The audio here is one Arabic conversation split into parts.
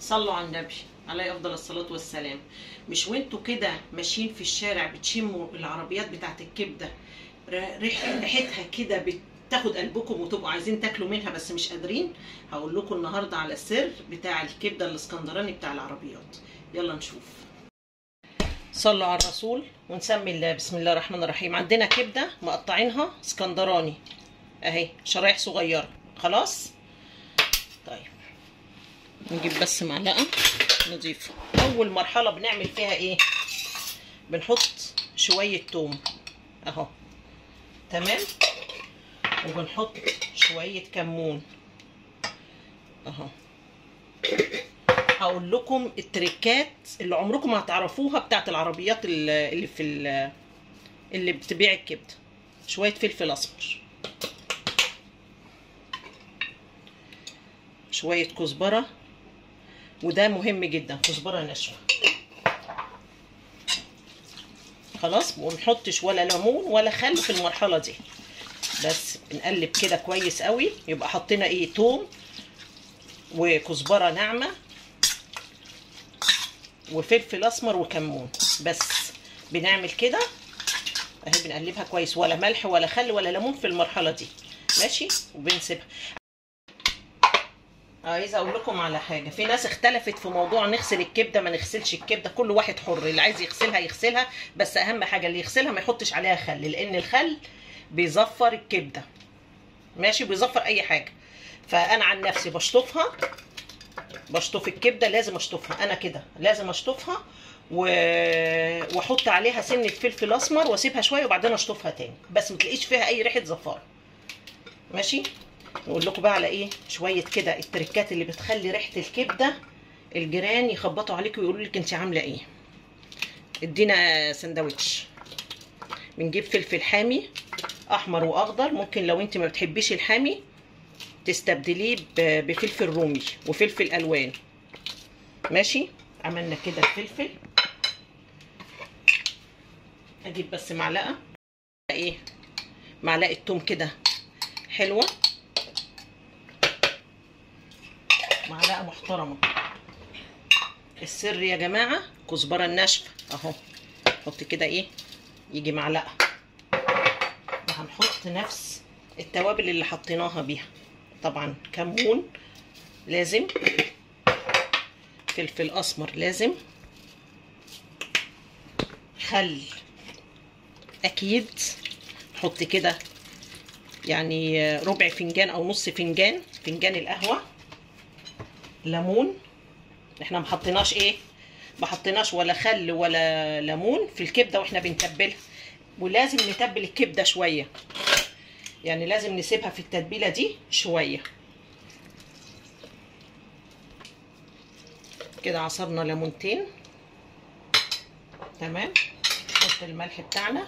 صلوا على النبي. عليه أفضل الصلاة والسلام. مش وانتوا كده ماشيين في الشارع بتشموا العربيات بتاعت الكبدة؟ ريحتها كده بتاخد قلبكم وتبقوا عايزين تاكلوا منها بس مش قادرين؟ هقول لكم النهارده على السر بتاع الكبدة الإسكندراني بتاع العربيات. يلا نشوف. صلوا على الرسول ونسمي الله. بسم الله الرحمن الرحيم. عندنا كبدة مقطعينها إسكندراني. أهي شرايح صغيرة. خلاص؟ طيب. نجيب بس معلقة. نضيفه أول مرحلة بنعمل فيها إيه؟ بنحط شوية توم. أهو. تمام؟ وبنحط شوية كمون. أهو. هقول لكم التريكات اللي عمركم ما هتعرفوها بتاعت العربيات اللي في ال- اللي بتبيع الكبده شوية فلفل اسمر شوية كزبرة. وده مهم جدا. كزبره ناشفه خلاص ونحطش ولا ليمون ولا خل في المرحلة دي. بس بنقلب كده كويس قوي. يبقى حطينا إيه؟ توم وكزبرة ناعمة وفلفل أسمر وكمون. بس بنعمل كده. اهي بنقلبها كويس. ولا ملح ولا خل ولا ليمون في المرحلة دي. ماشي؟ وبنسيبها. عايزة أقول لكم على حاجة. في ناس اختلفت في موضوع نغسل الكبدة ما نغسلش الكبدة. كل واحد حر. اللي عايز يغسلها يغسلها بس أهم حاجة اللي يغسلها ما يحطش عليها خل لأن الخل بيزفر الكبدة. ماشي؟ بيزفر أي حاجة. فأنا عن نفسي بشطفها بشطف الكبدة لازم أشطفها. أنا كده لازم أشطفها. وأحط عليها سنة فلفل أسمر وأسيبها شوية وبعدين أشطفها تاني. بس ما تلاقيش فيها أي ريحة زفارة. ماشي؟ نقول لكم بقى على إيه؟ شوية كده التركات اللي بتخلي ريحة الكبدة الجيران يخبطوا عليك ويقولوا لك أنت عاملة إيه. إدينا سندوتش بنجيب فلفل حامي أحمر وأخضر. ممكن لو أنت ما بتحبيش الحامي تستبدليه بفلفل رومي وفلفل ألوان. ماشي؟ عملنا كده الفلفل. أجيب بس معلقة. إيه؟ معلقة توم كده حلوة. معلقة محترمة. السر يا جماعة كزبرة الناشفه أهو. حط كده إيه؟ يجي معلقة. وهنحط نفس التوابل اللي حطيناها بيها. طبعا كمون لازم. فلفل أسمر لازم. خل. أكيد. نحط كده يعني ربع فنجان أو نص فنجان. فنجان القهوة. ليمون. إحنا ما حطيناش إيه؟ ما حطيناش ولا خل ولا ليمون في الكبدة وإحنا بنتبلها ولازم نتبل الكبدة شوية. يعني لازم نسيبها في التتبيلة دي شوية. كده عصرنا ليمونتين. تمام؟ نحط الملح بتاعنا.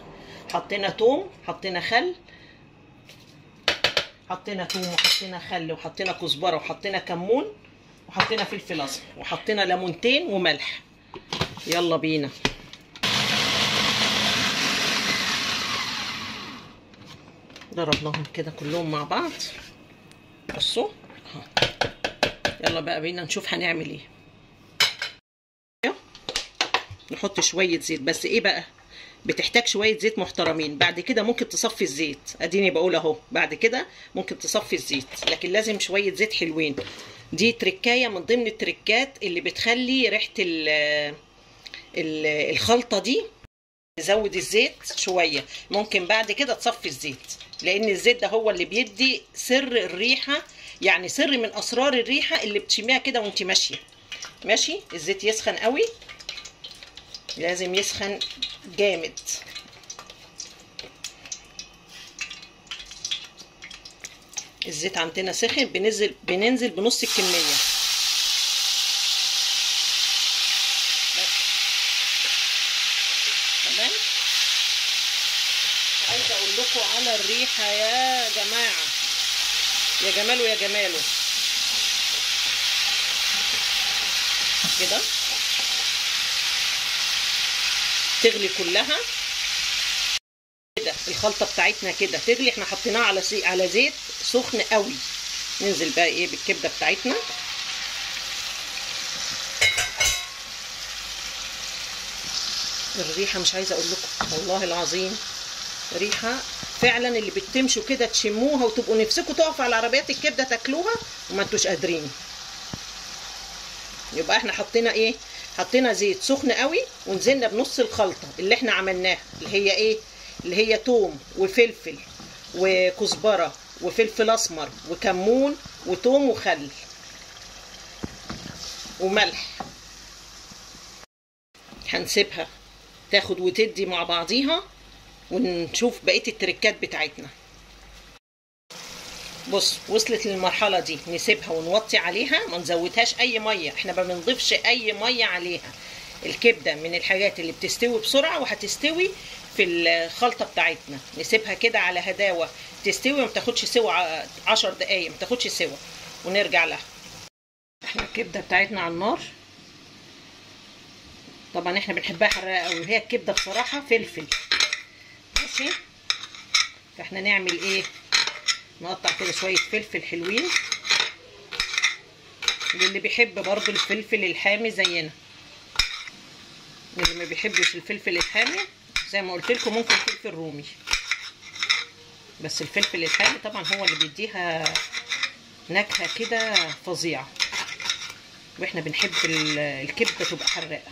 حطينا توم حطينا خل. حطينا توم وحطينا خل وحطينا كزبرة وحطينا كمون. وحطينا فلفل اسمر وحطينا ليمونتين وملح. يلا بينا. ضربناهم كده كلهم مع بعض. بصوا. يلا بقى بينا نشوف هنعمل إيه. نحط شوية زيت. بس إيه بقى؟ بتحتاج شوية زيت محترمين. بعد كده ممكن تصفي الزيت. أديني بقول أهو. بعد كده ممكن تصفي الزيت. لكن لازم شوية زيت حلوين. دي تركاية من ضمن التركات اللي بتخلي ريحة ال ال الخلطة دي نزود الزيت شوية. ممكن بعد كده تصفي الزيت لأن الزيت ده هو اللي بيدي سر الريحة يعني سر من أسرار الريحة اللي بتشميها كده وأنت ماشية. ماشي؟ الزيت يسخن قوي. لازم يسخن جامد. الزيت عندنا سخن بننزل بننزل بنص الكمية. تمام؟ عايزة أقول لكم على الريحة يا جماعة. يا جماله يا جماله. كده؟ تغلي كلها. كده الخلطة بتاعتنا كده. تغلي إحنا حطيناها على. على زيت. سخن قوي. ننزل بقى إيه بالكبده بتاعتنا. الريحة مش عايزة أقول لكم والله العظيم. ريحة فعلا اللي بتمشوا كده تشموها وتبقوا نفسكم تقفوا على عربيات الكبدة تاكلوها وما انتوش قادرين. يبقى إحنا حطينا إيه؟ حطينا زيت سخن قوي ونزلنا بنص الخلطة اللي إحنا عملناها اللي هي إيه؟ اللي هي توم وفلفل وكزبرة وفلفل أسمر وكمون وتوم وخل وملح. هنسيبها تاخد وتدي مع بعضيها ونشوف بقية التركات بتاعتنا. بص وصلت للمرحلة دي. نسيبها ونوطي عليها ما نزودهاش أي مية. إحنا ما بنضيفش أي مية عليها. الكبدة من الحاجات اللي بتستوي بسرعة وهتستوي في الخلطة بتاعتنا. نسيبها كده على هداوة. تستوي ما بتاخدش سوا 10 دقايق. ما بتاخدش سوا ونرجع لها. إحنا الكبدة بتاعتنا على النار. طبعا إحنا بنحبها حراقة قوي وهي الكبدة بصراحة فلفل. ماشي. فاحنا نعمل إيه؟ نقطع كده شوية فلفل حلوين. للي بيحب برضو الفلفل الحامي زينا. اللي ما بيحبش الفلفل الحامي زي ما قلت لكم ممكن فلفل رومي. بس الفلفل الحامي طبعا هو اللي بيديها نكهة كده فظيعة. وإحنا بنحب الكبدة تبقى حراقة.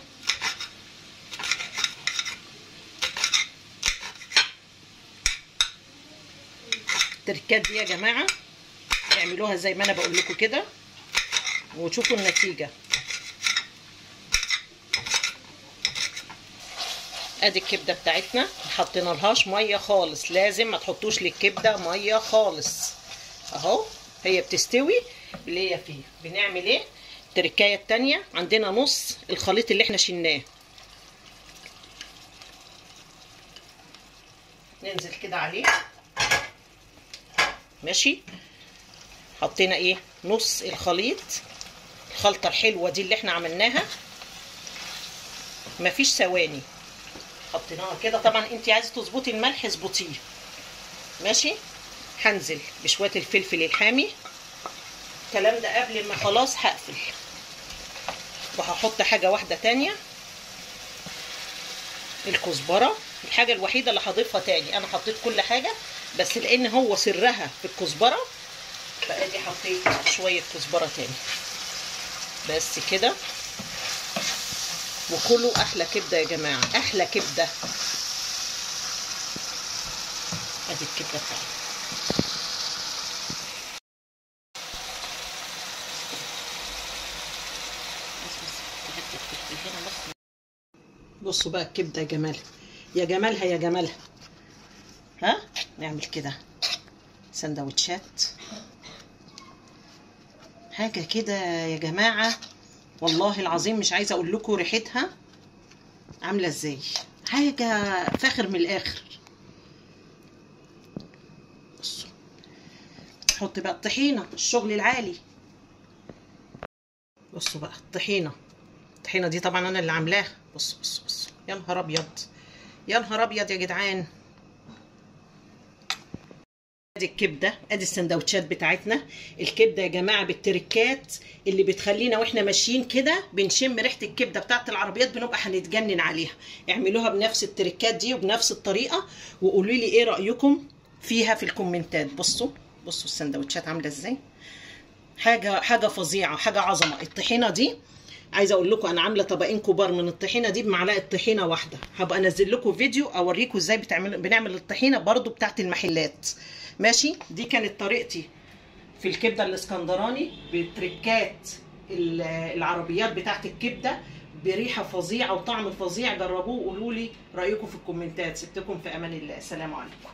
التركات دي يا جماعة اعملوها زي ما أنا بقول لكم كده وشوفوا النتيجة. ادي الكبده بتاعتنا ما حطينا لهاش ميه خالص لازم ما تحطوش للكبده ميه خالص. اهو هي بتستوي. اللي هي فيه بنعمل إيه؟ التركايه التانية عندنا نص الخليط اللي إحنا شلناه. ننزل كده عليه. ماشي. حطينا إيه؟ نص الخليط. الخلطة الحلوة دي اللي إحنا عملناها. مفيش ثواني. حطيناها كده. طبعا انت عايزة تظبطي الملح اظبطيه. ماشي؟ هنزل بشوية الفلفل الحامي. الكلام ده قبل ما خلاص هقفل. وهحط حاجة واحدة تانية. الكزبرة. الحاجة الوحيدة اللي هضيفها تاني. أنا حطيت كل حاجة بس لأن هو سرها في الكزبرة فأدي حطيت شوية كزبرة تاني. بس كده. وكلوا أحلى كبدة يا جماعة أحلى كبدة. أدي الكبدة بتاعتي. بصوا بقى الكبدة يا جمالها يا جمالها يا جمالها. ها؟ نعمل كده سندوتشات. حاجة كده يا جماعة. والله العظيم مش عايزة أقول لكم ريحتها عاملة إزاي. حاجة فاخر من الآخر. بصوا. نحط بقى الطحينة الشغل العالي. بصوا بقى الطحينة. الطحينة دي طبعا أنا اللي عاملاها. بص بص بص يا نهار أبيض. يا نهار أبيض يا جدعان. ادي الكبدة أدي السندوتشات بتاعتنا. الكبدة يا جماعة بالتركات اللي بتخلينا وإحنا ماشيين كده بنشم ريحة الكبدة بتاعت العربيات بنبقى هنتجنن عليها. اعملوها بنفس التركات دي وبنفس الطريقة وقولوا لي إيه رأيكم فيها في الكومنتات. بصوا بصوا السندوتشات عاملة إزاي. حاجة حاجة فظيعة حاجة عظمة. الطحينة دي عايزة أقول لكم أنا عاملة طبقين كبار من الطحينة دي بمعلقة طحينة واحدة. هبقى أنزل لكم فيديو أوريكم إزاي بتعمل بنعمل الطحينة برضو بتاعت المحلات. ماشي؟ دي كانت طريقتي في الكبده الاسكندراني بتركات العربيات بتاعت الكبده بريحه فظيعه وطعم فظيع. جربوه وقولوا لي رأيكم في الكومنتات. سبتكم في أمان الله. السلام عليكم.